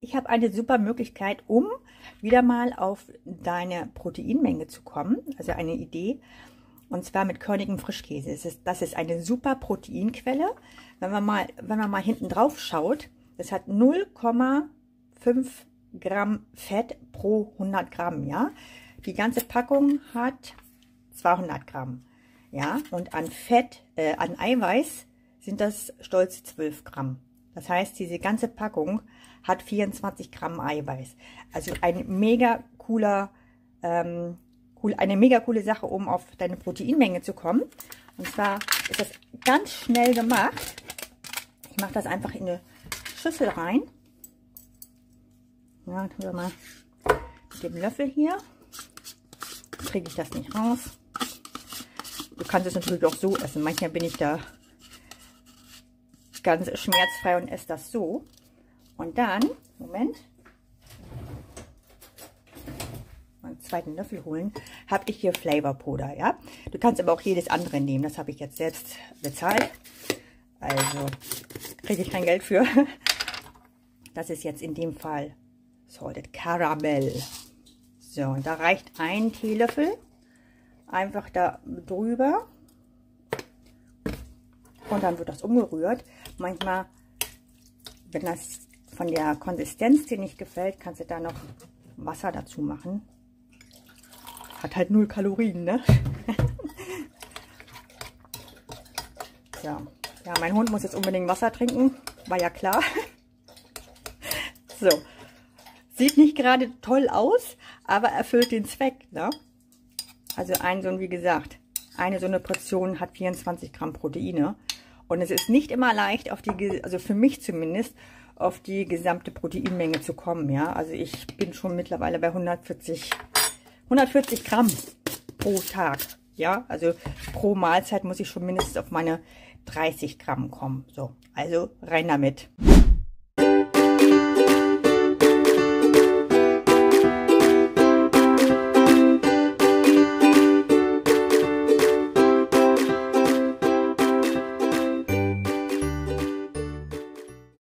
Ich habe eine super Möglichkeit, um wieder mal auf deine Proteinmenge zu kommen. Also eine Idee. Und zwar mit körnigem Frischkäse. Das ist, das ist eine super Proteinquelle. Wenn man mal, wenn man mal hinten drauf schaut, das hat 0,5 Gramm Fett pro 100 Gramm, ja. Die ganze Packung hat 200 Gramm, ja. Und an Fett, äh, an Eiweiß sind das stolze 12 Gramm. Das heißt, diese ganze Packung hat 24 Gramm Eiweiß. Also ein mega cooler, ähm, cool, eine mega coole Sache, um auf deine Proteinmenge zu kommen. Und zwar ist das ganz schnell gemacht. Ich mache das einfach in eine Schüssel rein. Ja, wir mal mit dem Löffel hier. Kriege ich das nicht raus. Du kannst es natürlich auch so essen. Manchmal bin ich da ganz schmerzfrei und esse das so. Und dann, Moment, meinen zweiten Löffel holen, habe ich hier Flavorpuder, ja. Du kannst aber auch jedes andere nehmen, das habe ich jetzt selbst bezahlt. Also kriege ich kein Geld für. Das ist jetzt in dem Fall Salted Caramel. So, und da reicht ein Teelöffel einfach da drüber. Und dann wird das umgerührt. Manchmal, wenn das von der Konsistenz dir nicht gefällt, kannst du da noch Wasser dazu machen. Hat halt null Kalorien, ne? so. Ja, mein Hund muss jetzt unbedingt Wasser trinken. War ja klar. so. Sieht nicht gerade toll aus, aber erfüllt den Zweck, ne? Also ein so, wie gesagt, eine so eine Portion hat 24 Gramm Proteine. Und es ist nicht immer leicht, auf die, also für mich zumindest, auf die gesamte Proteinmenge zu kommen. Ja, also ich bin schon mittlerweile bei 140, 140 Gramm pro Tag. Ja, also pro Mahlzeit muss ich schon mindestens auf meine 30 Gramm kommen. So, also rein damit.